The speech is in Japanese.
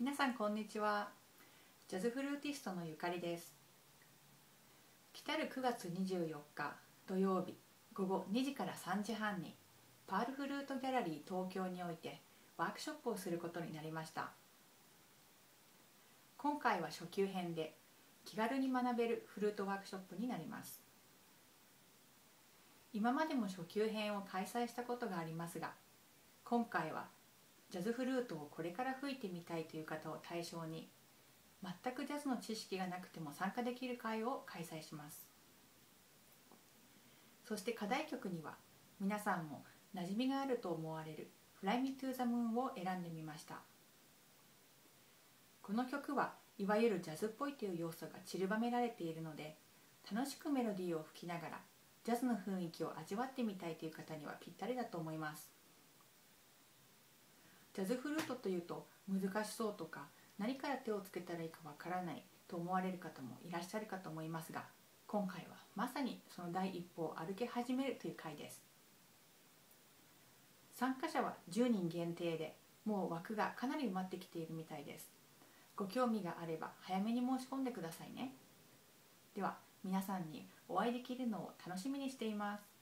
皆さんこんにちは。ジャズフルーティストの YUKARIです。来たる9月24日土曜日午後2時から3時半にパールフルートギャラリー東京においてワークショップをすることになりました。今回は初級編で気軽に学べるフルートワークショップになります。今までも初級編を開催したことがありますが今回はジャズフルートをこれから吹いてみたいという方を対象に全くジャズの知識がなくても参加できる会を開催します。そして課題曲には皆さんも馴染みがあると思われる「Fly Me to the Moon」を選んでみました。この曲はいわゆるジャズっぽいという要素が散りばめられているので楽しくメロディーを吹きながらジャズの雰囲気を味わってみたいという方にはぴったりだと思います。ジャズフルートというと難しそうとか何から手をつけたらいいかわからないと思われる方もいらっしゃるかと思いますが今回はまさにその第一歩を歩き始めるという回です。参加者は10人限定でもう枠がかなり埋まってきているみたいです。ご興味があれば早めに申し込んでくださいね。では皆さんにお会いできるのを楽しみにしています。